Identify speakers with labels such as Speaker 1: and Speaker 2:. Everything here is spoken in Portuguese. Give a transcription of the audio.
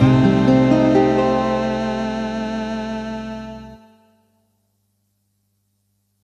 Speaker 1: Música